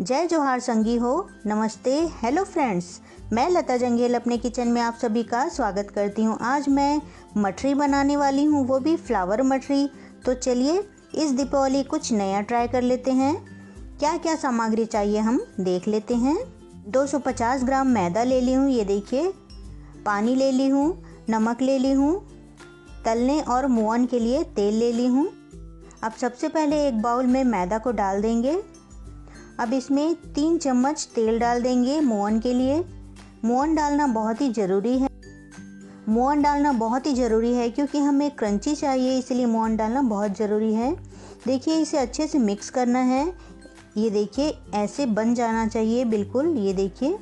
जय जोहार संगी हो। नमस्ते। हेलो फ्रेंड्स मैं लता जंगेल अपने किचन में आप सभी का स्वागत करती हूँ। आज मैं मठरी बनाने वाली हूँ, वो भी फ्लावर मठरी। तो चलिए इस दीपावली कुछ नया ट्राई कर लेते हैं। क्या क्या सामग्री चाहिए हम देख लेते हैं। 250 ग्राम मैदा ले ली हूँ, ये देखिए। पानी ले ली हूँ, नमक ले ली हूँ, तलने और मुअन के लिए तेल ले ली हूँ। अब सबसे पहले एक बाउल में मैदा को डाल देंगे। अब इसमें तीन चम्मच तेल डाल देंगे मोहन के लिए। मोहन डालना बहुत ही ज़रूरी है। मोहन डालना बहुत ही ज़रूरी है क्योंकि हमें क्रंची चाहिए, इसलिए मोहन डालना बहुत ज़रूरी है। देखिए, इसे अच्छे से मिक्स करना है। ये देखिए, ऐसे बन जाना चाहिए, बिल्कुल। ये देखिए,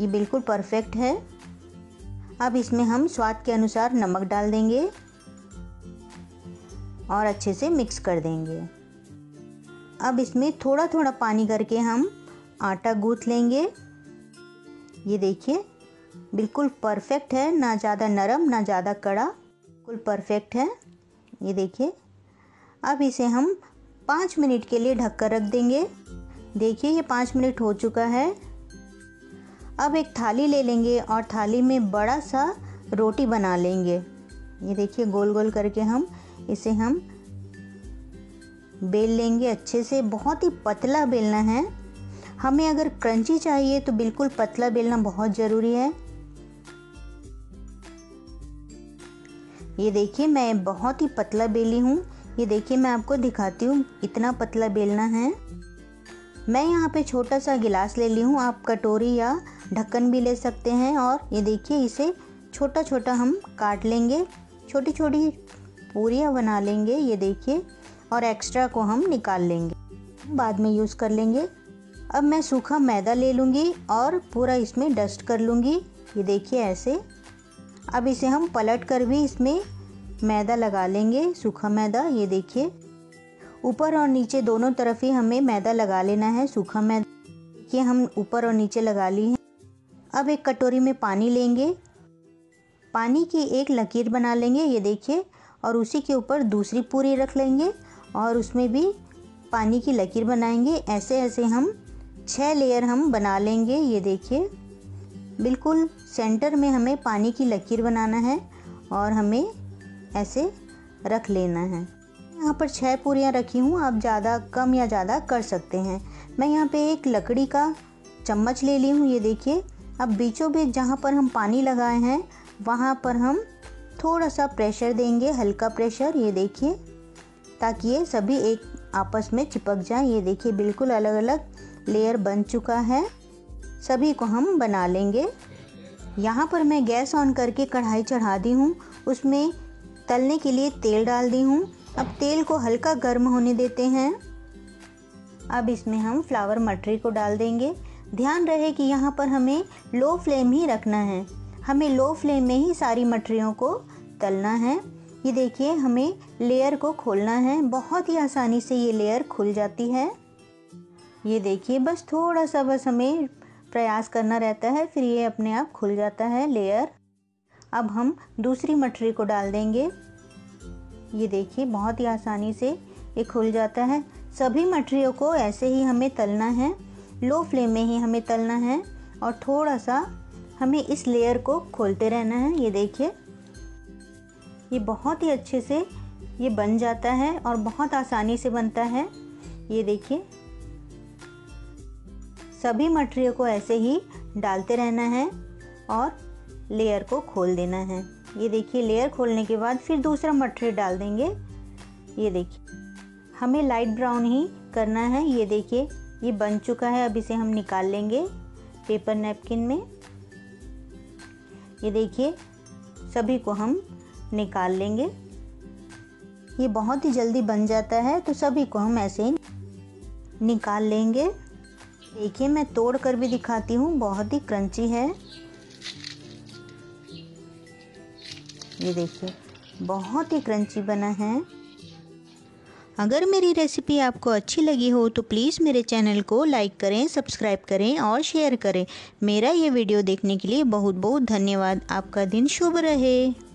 ये बिल्कुल परफेक्ट है। अब इसमें हम स्वाद के अनुसार नमक डाल देंगे और अच्छे से मिक्स कर देंगे। अब इसमें थोड़ा थोड़ा पानी करके हम आटा गूँथ लेंगे। ये देखिए, बिल्कुल परफेक्ट है, ना ज़्यादा नरम, ना ज़्यादा कड़ा, बिल्कुल परफेक्ट है। ये देखिए, अब इसे हम पाँच मिनट के लिए ढककर रख देंगे। देखिए, ये पाँच मिनट हो चुका है। अब एक थाली ले लेंगे और थाली में बड़ा सा रोटी बना लेंगे। ये देखिए गोल गोल करके हम इसे हम बेल लेंगे अच्छे से। बहुत ही पतला बेलना है। हमें अगर क्रंची चाहिए तो बिल्कुल पतला बेलना बहुत ज़रूरी है। ये देखिए, मैं बहुत ही पतला बेली हूँ। ये देखिए, मैं आपको दिखाती हूँ इतना पतला बेलना है। मैं यहाँ पे छोटा सा गिलास ले ली हूँ। आप कटोरी या ढक्कन भी ले सकते हैं और ये देखिए, इसे छोटा छोटा हम काट लेंगे। छोटी छोटी पूरियाँ बना लेंगे। ये देखिए और एक्स्ट्रा को हम निकाल लेंगे। बाद में यूज़ कर लेंगे। अब मैं सूखा मैदा ले लूँगी और पूरा इसमें डस्ट कर लूँगी। ये देखिए ऐसे। अब इसे हम पलट कर भी इसमें मैदा लगा लेंगे, सूखा मैदा, ये देखिए। ऊपर और नीचे दोनों तरफ़ ही हमें मैदा लगा लेना है, सूखा मैदा। देखिए, हम ऊपर और नीचे लगा ली हैं। अब एक कटोरी में पानी लेंगे। पानी की एक लकीर बना लेंगे, ये देखिए, और उसी के ऊपर दूसरी पूरी रख लेंगे। और उसमें भी पानी की लकीर बनाएँगे। ऐसे ऐसे हम छः लेयर हम बना लेंगे, ये देखिए। बिल्कुल सेंटर में हमें पानी की लकीर बनाना है और हमें ऐसे रख लेना है। यहाँ पर छः पूरियाँ रखी हूँ, आप ज़्यादा कम या ज़्यादा कर सकते हैं। मैं यहाँ पे एक लकड़ी का चम्मच ले ली हूँ, ये देखिए। अब बीचों बीच जहाँ पर हम पानी लगाए हैं, वहाँ पर हम थोड़ा सा प्रेशर देंगे, हल्का प्रेशर ये देखिए। ताकि ये सभी एक आपस में चिपक जाए। ये देखिए, बिल्कुल अलग अलग लेयर बन चुका है। सभी को हम बना लेंगे। यहाँ पर मैं गैस ऑन करके कढ़ाई चढ़ा दी हूँ। उसमें तलने के लिए तेल डाल दी हूँ। अब तेल को हल्का गर्म होने देते हैं। अब इसमें हम फ्लावर मटरी को डाल देंगे। ध्यान रहे कि यहाँ पर हमें लो फ्लेम ही रखना है। हमें लो फ्लेम में ही सारी मटरियों को तलना है। ये देखिए, हमें लेयर को खोलना है। बहुत ही आसानी से ये लेयर खुल जाती है। ये देखिए, बस थोड़ा सा बस हमें प्रयास करना रहता है, फिर ये अपने आप खुल जाता है लेयर अब हम दूसरी मटरी को डाल देंगे। ये देखिए, बहुत ही आसानी से ये खुल जाता है। सभी मटरियों को ऐसे ही हमें तलना है। लो फ्लेम में ही हमें तलना है और थोड़ा सा हमें इस लेयर को खोलते रहना है। ये देखिए ये बहुत ही अच्छे से ये बन जाता है और बहुत आसानी से बनता है। ये देखिए। सभी मटरियों को ऐसे ही डालते रहना है और लेयर को खोल देना है। ये देखिए, लेयर खोलने के बाद फिर दूसरा मटरी डाल देंगे। ये देखिए। हमें लाइट ब्राउन ही करना है। ये देखिए, ये बन चुका है। अब इसे हम निकाल लेंगे पेपर नैपकिन में। ये देखिए, सभी को हम निकाल लेंगे। ये बहुत ही जल्दी बन जाता है तो सभी को हम ऐसे ही निकाल लेंगे। देखिए, मैं तोड़ कर भी दिखाती हूँ, बहुत ही क्रंची है। ये देखिए, बहुत ही क्रंची बना है। अगर मेरी रेसिपी आपको अच्छी लगी हो तो प्लीज़ मेरे चैनल को लाइक करें, सब्सक्राइब करें और शेयर करें। मेरा ये वीडियो देखने के लिए बहुत बहुत धन्यवाद। आपका दिन शुभ रहे।